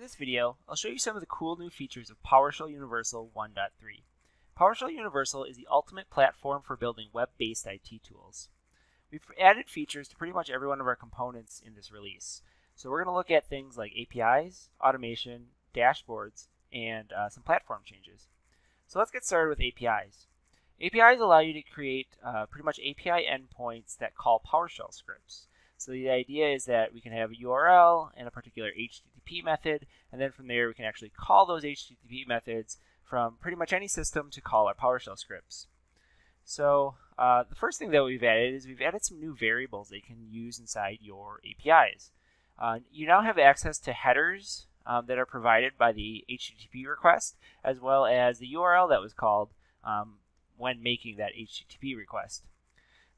In this video, I'll show you some of the cool new features of PowerShell Universal 1.3. PowerShell Universal is the ultimate platform for building web-based IT tools. We've added features to pretty much every one of our components in this release. So we're going to look at things like APIs, automation, dashboards, and uh, some platform changes. So let's get started with APIs. APIs allow you to create uh, pretty much API endpoints that call PowerShell scripts. So the idea is that we can have a URL and a particular HTTP method, and then from there we can actually call those HTTP methods from pretty much any system to call our PowerShell scripts. So uh, the first thing that we've added is we've added some new variables that you can use inside your APIs. Uh, you now have access to headers um, that are provided by the HTTP request, as well as the URL that was called um, when making that HTTP request.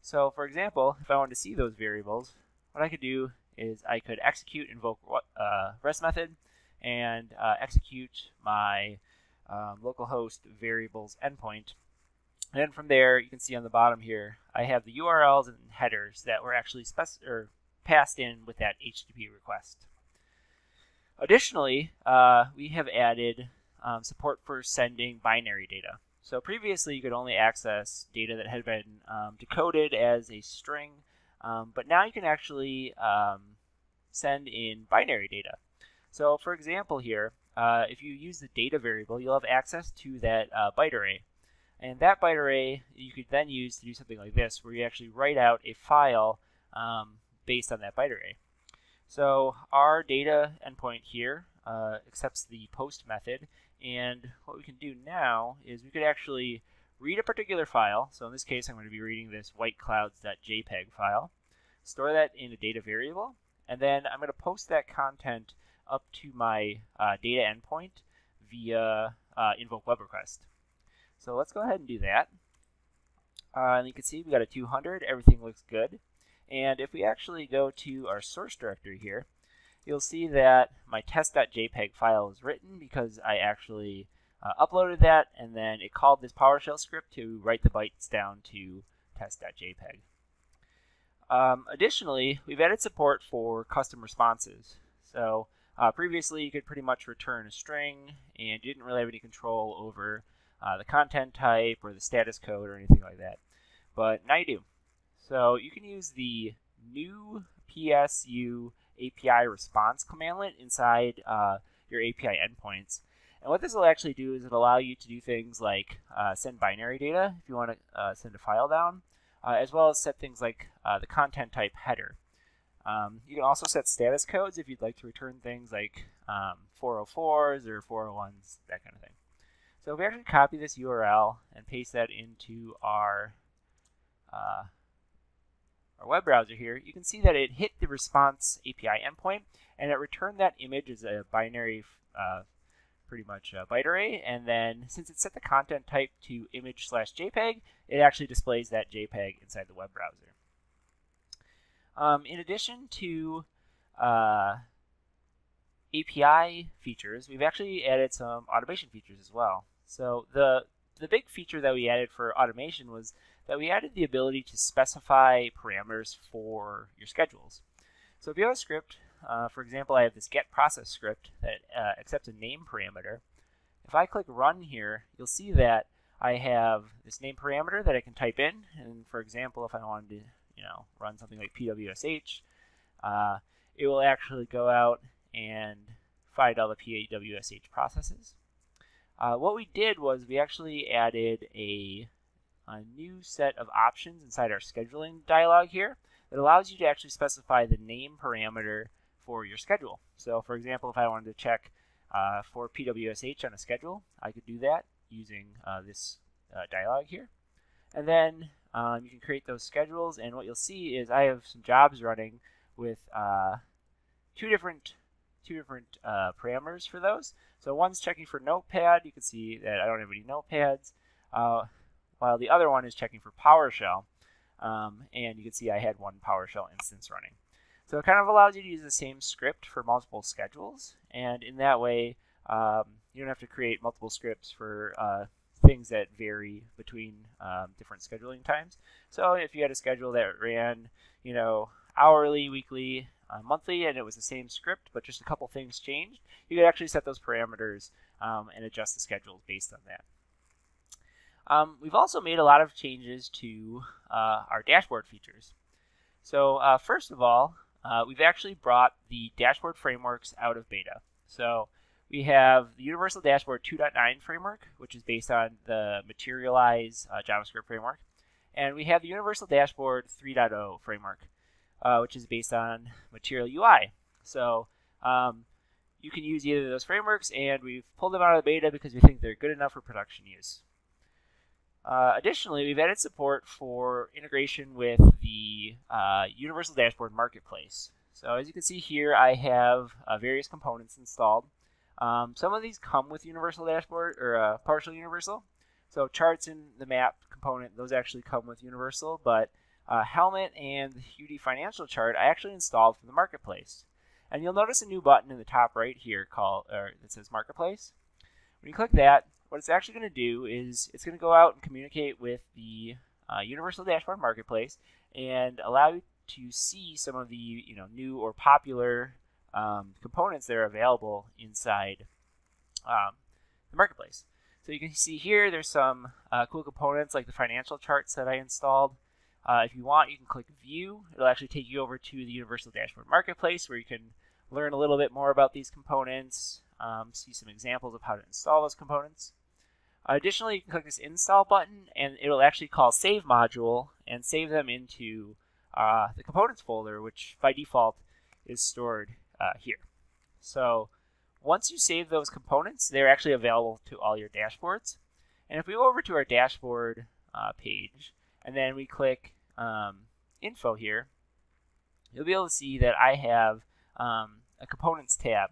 So for example, if I wanted to see those variables, what I could do is I could execute invoke uh, REST method and uh, execute my um, localhost variables endpoint. And then from there, you can see on the bottom here, I have the URLs and headers that were actually or passed in with that HTTP request. Additionally, uh, we have added um, support for sending binary data. So previously, you could only access data that had been um, decoded as a string um, but now you can actually um, send in binary data. So for example here, uh, if you use the data variable, you'll have access to that uh, byte array. And that byte array you could then use to do something like this, where you actually write out a file um, based on that byte array. So our data endpoint here uh, accepts the post method, and what we can do now is we could actually read a particular file. So in this case, I'm going to be reading this whiteclouds.jpg file, store that in a data variable, and then I'm going to post that content up to my uh, data endpoint via uh, invoke web request. So let's go ahead and do that. Uh, and you can see we got a 200. Everything looks good. And if we actually go to our source directory here, you'll see that my test.jpg file is written because I actually uh, uploaded that, and then it called this PowerShell script to write the bytes down to test.jpg. Um, additionally, we've added support for custom responses. So uh, previously, you could pretty much return a string, and you didn't really have any control over uh, the content type or the status code or anything like that. But now you do. So you can use the new PSU API response cmdlet inside uh, your API endpoints and what this will actually do is it'll allow you to do things like uh, send binary data if you want to uh, send a file down, uh, as well as set things like uh, the content type header. Um, you can also set status codes if you'd like to return things like um, 404s or 401s, that kind of thing. So if we actually copy this URL and paste that into our uh, our web browser here, you can see that it hit the response API endpoint and it returned that image as a binary uh, pretty much a byte array, and then since it set the content type to image slash JPEG, it actually displays that JPEG inside the web browser. Um, in addition to uh, API features, we've actually added some automation features as well. So the the big feature that we added for automation was that we added the ability to specify parameters for your schedules. So if you have a script uh, for example, I have this get process script that uh, accepts a name parameter. If I click run here, you'll see that I have this name parameter that I can type in. And for example, if I wanted to, you know, run something like pwsh, uh, it will actually go out and find all the pwsh processes. Uh, what we did was we actually added a, a new set of options inside our scheduling dialog here that allows you to actually specify the name parameter for your schedule. So for example, if I wanted to check uh, for PWSH on a schedule, I could do that using uh, this uh, dialog here. And then um, you can create those schedules, and what you'll see is I have some jobs running with uh, two different two different uh, parameters for those. So one's checking for Notepad. You can see that I don't have any Notepads, uh, while the other one is checking for PowerShell. Um, and you can see I had one PowerShell instance running. So it kind of allows you to use the same script for multiple schedules, and in that way, um, you don't have to create multiple scripts for uh, things that vary between um, different scheduling times. So if you had a schedule that ran, you know, hourly, weekly, uh, monthly and it was the same script, but just a couple things changed, you could actually set those parameters um, and adjust the schedules based on that. Um, we've also made a lot of changes to uh, our dashboard features. So uh, first of all, uh, we've actually brought the dashboard frameworks out of beta. So we have the Universal Dashboard 2.9 framework, which is based on the Materialize uh, JavaScript framework. And we have the Universal Dashboard 3.0 framework, uh, which is based on Material UI. So um, you can use either of those frameworks, and we've pulled them out of the beta because we think they're good enough for production use. Uh, additionally, we've added support for integration with the uh, Universal Dashboard Marketplace. So as you can see here, I have uh, various components installed. Um, some of these come with Universal Dashboard or uh, PowerShell Universal. So charts in the map component, those actually come with Universal, but uh, Helmet and the UD Financial chart I actually installed from the Marketplace. And you'll notice a new button in the top right here called that says Marketplace. When you click that, what it's actually going to do is it's going to go out and communicate with the uh, Universal Dashboard Marketplace and allow you to see some of the you know new or popular um, components that are available inside um, the marketplace. So you can see here there's some uh, cool components like the financial charts that I installed. Uh, if you want, you can click View. It'll actually take you over to the Universal Dashboard Marketplace where you can learn a little bit more about these components, um, see some examples of how to install those components. Additionally, you can click this Install button and it'll actually call Save Module and save them into uh, the Components folder, which by default is stored uh, here. So once you save those components, they're actually available to all your dashboards. And if we go over to our dashboard uh, page, and then we click um, Info here, you'll be able to see that I have um, a Components tab,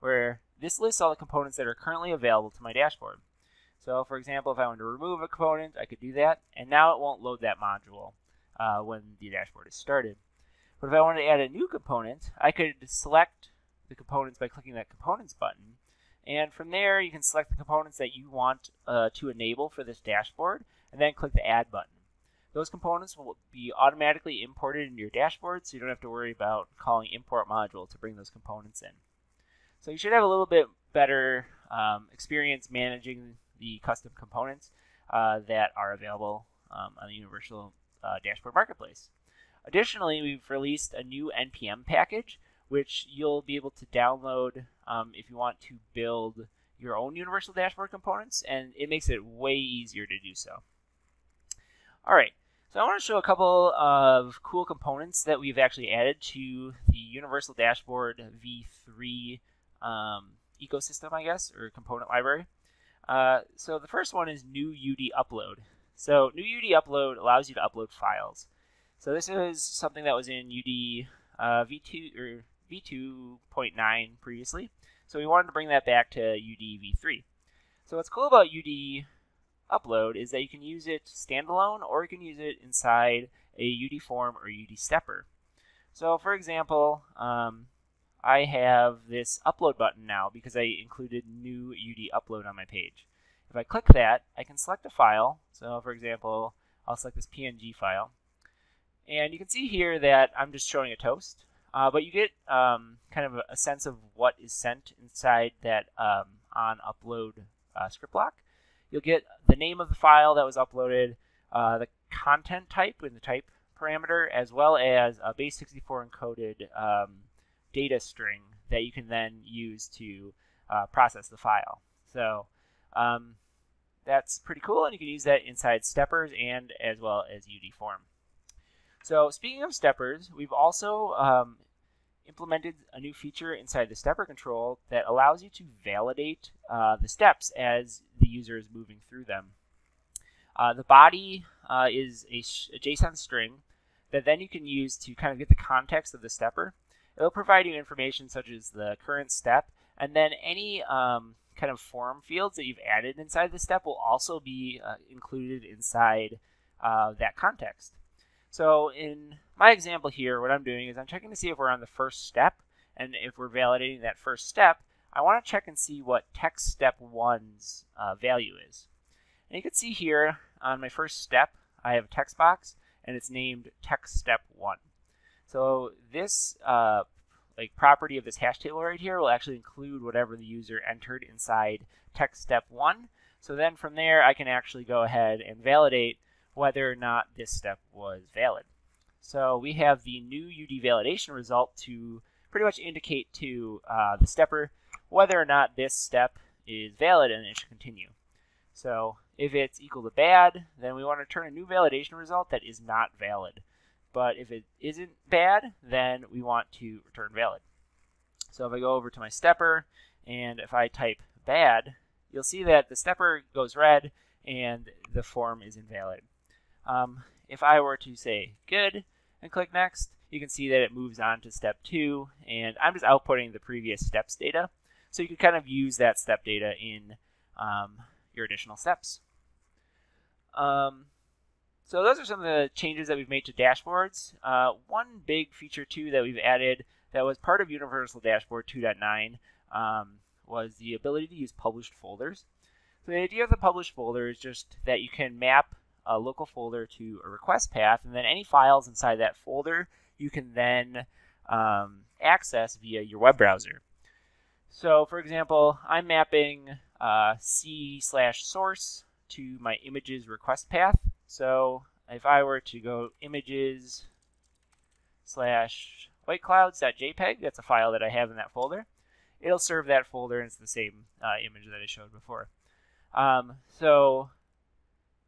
where this lists all the components that are currently available to my dashboard. So for example, if I wanted to remove a component, I could do that, and now it won't load that module uh, when the dashboard is started. But if I wanted to add a new component, I could select the components by clicking that Components button. And from there, you can select the components that you want uh, to enable for this dashboard, and then click the Add button. Those components will be automatically imported into your dashboard, so you don't have to worry about calling import module to bring those components in. So you should have a little bit better um, experience managing the custom components uh, that are available um, on the Universal uh, Dashboard Marketplace. Additionally, we've released a new NPM package, which you'll be able to download um, if you want to build your own Universal Dashboard components, and it makes it way easier to do so. All right, so I want to show a couple of cool components that we've actually added to the Universal Dashboard v3 um, ecosystem, I guess, or component library. Uh, so the first one is new UD upload. So new UD upload allows you to upload files. So this is something that was in UD uh, v2 or v2.9 previously. So we wanted to bring that back to UD v3. So what's cool about UD upload is that you can use it standalone or you can use it inside a UD form or UD stepper. So for example, um, I have this upload button now because I included new UD upload on my page. If I click that, I can select a file. So for example, I'll select this PNG file. And you can see here that I'm just showing a toast, uh, but you get um, kind of a, sense of what is sent inside that um, on upload uh, script block. You'll get the name of the file that was uploaded, uh, the content type in the type parameter, as well as a base64 encoded um, data string that you can then use to uh, process the file. So um, that's pretty cool, and you can use that inside steppers and as well as UD form. So speaking of steppers, we've also um, implemented a new feature inside the stepper control that allows you to validate uh, the steps as the user is moving through them. Uh, the body uh, is a, a, JSON string that then you can use to kind of get the context of the stepper. It'll provide you information such as the current step, and then any um, kind of form fields that you've added inside the step will also be uh, included inside uh, that context. So in my example here, what I'm doing is I'm checking to see if we're on the first step, and if we're validating that first step, I want to check and see what text step 1's uh, value is. And you can see here on my first step, I have a text box, and it's named text step 1. So this uh, like property of this hash table right here will actually include whatever the user entered inside text step one. So then from there, I can actually go ahead and validate whether or not this step was valid. So we have the new UD validation result to pretty much indicate to uh, the stepper whether or not this step is valid and it should continue. So if it's equal to bad, then we want to return a new validation result that is not valid. But if it isn't bad, then we want to return valid. So if I go over to my stepper and if I type bad, you'll see that the stepper goes red and the form is invalid. Um, if I were to say good and click next, you can see that it moves on to step two, and I'm just outputting the previous steps data. So you can kind of use that step data in um, your additional steps. Um, so those are some of the changes that we've made to dashboards. Uh, one big feature too that we've added that was part of Universal Dashboard 2.9 um, was the ability to use published folders. So the idea of the published folder is just that you can map a local folder to a request path, and then any files inside that folder you can then um, access via your web browser. So, for example, I'm mapping uh, C slash source to my images request path. So, if I were to go images slash whiteclouds.jpg, that's a file that I have in that folder, it'll serve that folder and it's the same uh, image that I showed before. Um, so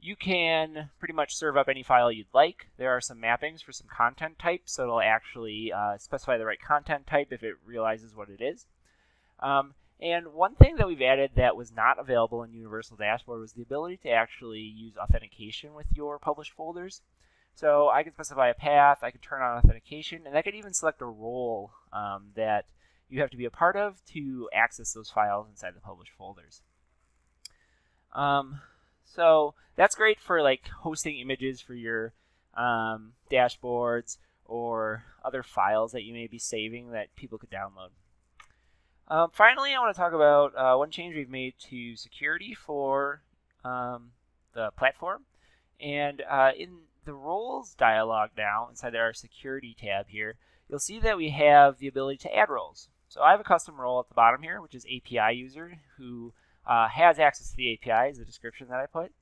you can pretty much serve up any file you'd like. There are some mappings for some content types, so it'll actually uh, specify the right content type if it realizes what it is. Um, and one thing that we've added that was not available in Universal Dashboard was the ability to actually use authentication with your published folders. So I can specify a path, I can turn on authentication, and I could even select a role um, that you have to be a part of to access those files inside the published folders. Um, so that's great for like hosting images for your um, dashboards or other files that you may be saving that people could download. Um, finally, I want to talk about uh, one change we've made to security for um, the platform. And uh, in the roles dialog now, inside our security tab here, you'll see that we have the ability to add roles. So I have a custom role at the bottom here, which is API user, who uh, has access to the API, is the description that I put.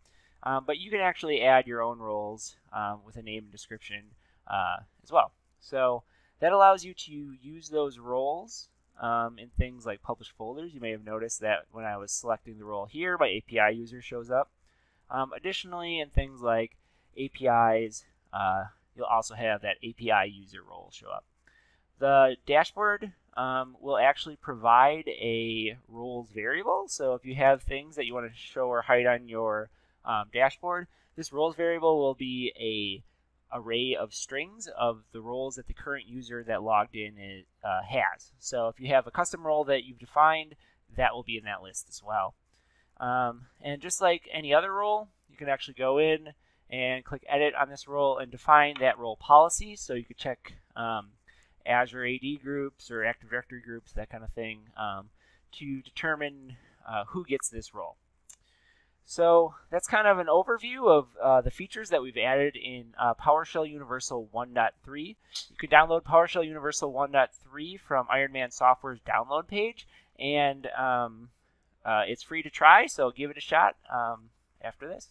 Um, but you can actually add your own roles um, with a name and description uh, as well. So that allows you to use those roles um, in things like published folders. You may have noticed that when I was selecting the role here, my API user shows up. Um, additionally, in things like APIs, uh, you'll also have that API user role show up. The dashboard um, will actually provide a roles variable. So if you have things that you want to show or hide on your um, dashboard, this roles variable will be a array of strings of the roles that the current user that logged in is, uh, has. So if you have a custom role that you've defined, that will be in that list as well. Um, and just like any other role, you can actually go in and click edit on this role and define that role policy. So you could check um, Azure AD groups or Active Directory groups, that kind of thing, um, to determine uh, who gets this role. So that's kind of an overview of uh, the features that we've added in uh, PowerShell Universal 1.3. You can download PowerShell Universal 1.3 from Ironman Software's download page, and um, uh, it's free to try, so give it a shot um, after this.